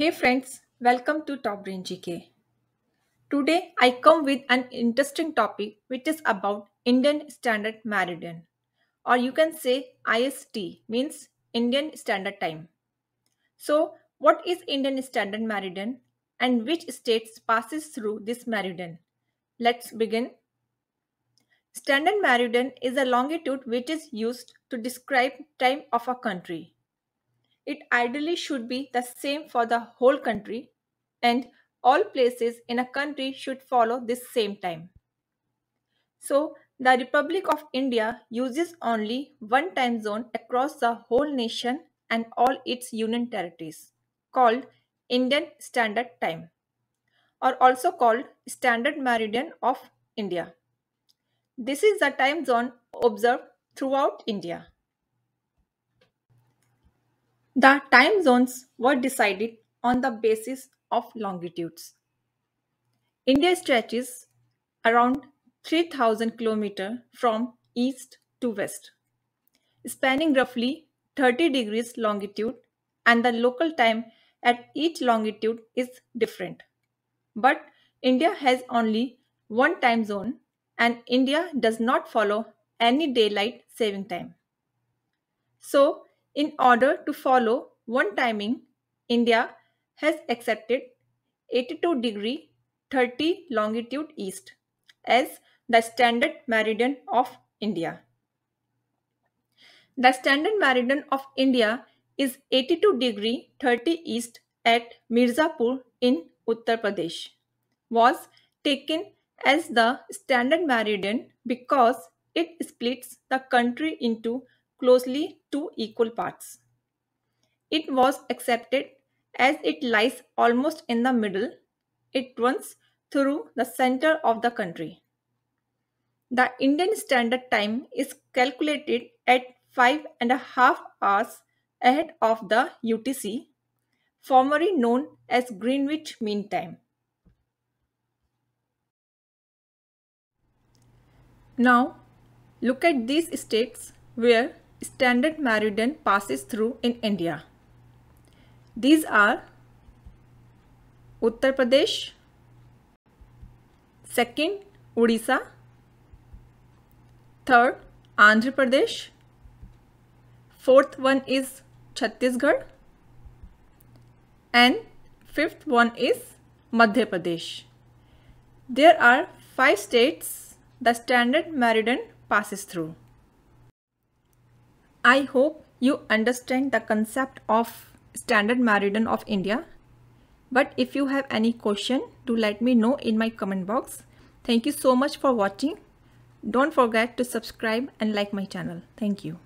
Hey friends, welcome to Top Brain GK. Today I come with an interesting topic which is about Indian Standard Meridian or you can say IST means Indian Standard Time. So what is Indian Standard Meridian and which states passes through this meridian? Let's begin. Standard Meridian is a longitude which is used to describe time of a country. It ideally should be the same for the whole country and all places in a country should follow this same time. So, the Republic of India uses only one time zone across the whole nation and all its union territories, called Indian Standard Time, or also called Standard Meridian of India. This is the time zone observed throughout India. The time zones were decided on the basis of longitudes. India stretches around 3000 km from east to west, spanning roughly 30 degrees longitude, and the local time at each longitude is different. But India has only one time zone, and India does not follow any daylight saving time. So, in order to follow one timing, India has accepted 82 degree 30 longitude east as the standard meridian of India. The standard meridian of India is 82 degree 30 east at Mirzapur in Uttar Pradesh was taken as the standard meridian because it splits the country into closely to equal parts. It was accepted as it lies almost in the middle. It runs through the center of the country. The Indian Standard Time is calculated at five and a half hours ahead of the UTC, formerly known as Greenwich Mean Time. Now, look at these states where standard meridian passes through in India. These are Uttar Pradesh, second Odisha, third Andhra Pradesh, fourth one is Chhattisgarh, and fifth one is Madhya Pradesh. There are five states the standard meridian passes through. I hope you understand the concept of standard meridian of India. But if you have any question, do let me know in my comment box. Thank you so much for watching. Don't forget to subscribe and like my channel. Thank you.